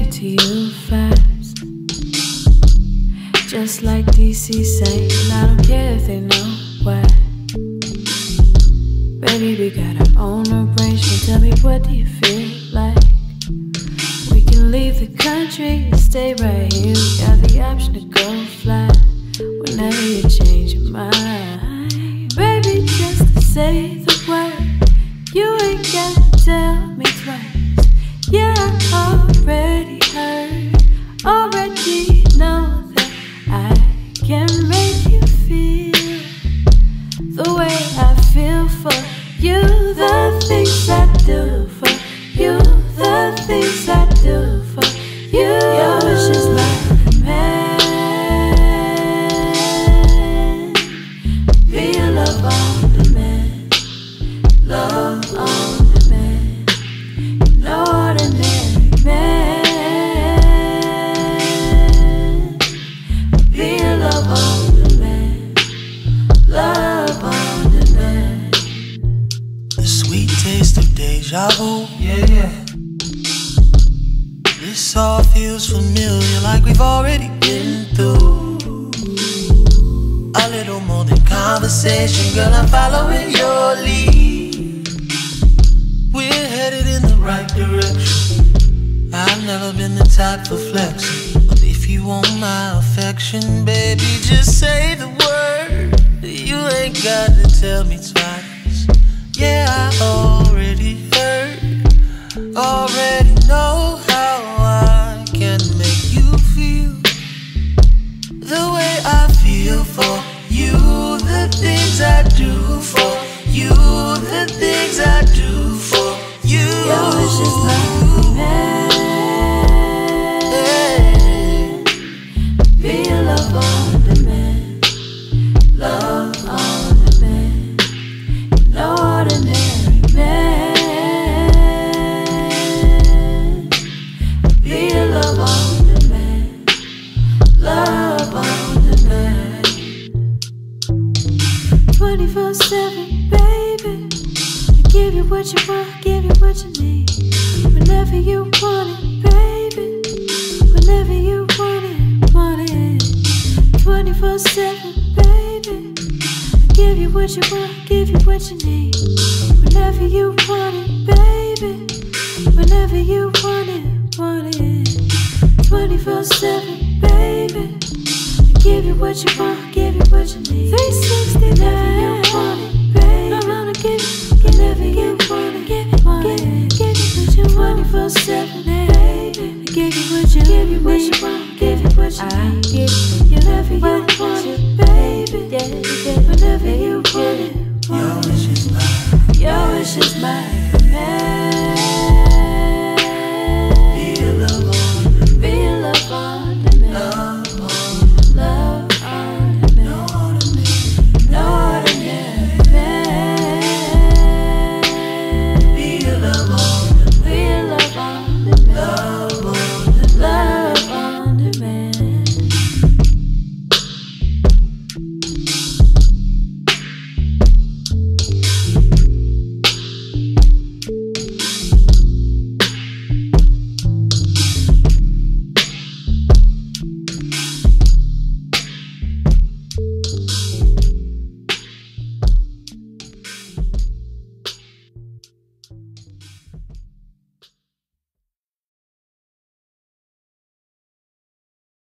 it to you fast. Just like DC saying, I don't care if they know why. Baby, we got our own arrangement. Tell me, what do you feel like? We can leave the country and stay right here. We got the option to go fly whenever you change your mind. Baby, just to say deja vu. Yeah, yeah. This all feels familiar, like we've already been through. A little more than conversation, girl. I'm following your lead. We're headed in the right direction. I've never been the type for flexing, but if you want my affection, baby, just say the word. You ain't got to tell me twice. Yeah, I heard already know how I can make you feel the way I feel for you, the things I do for you, the things I do for you. What you want, give you what you need. Whenever you want it, baby. Whenever you want it, want it. 24 7, baby. Give you what you want, give you what you need. Whenever you want it, baby. Whenever you want it, want it. 24 7, baby. Give you what you want, precious, my man.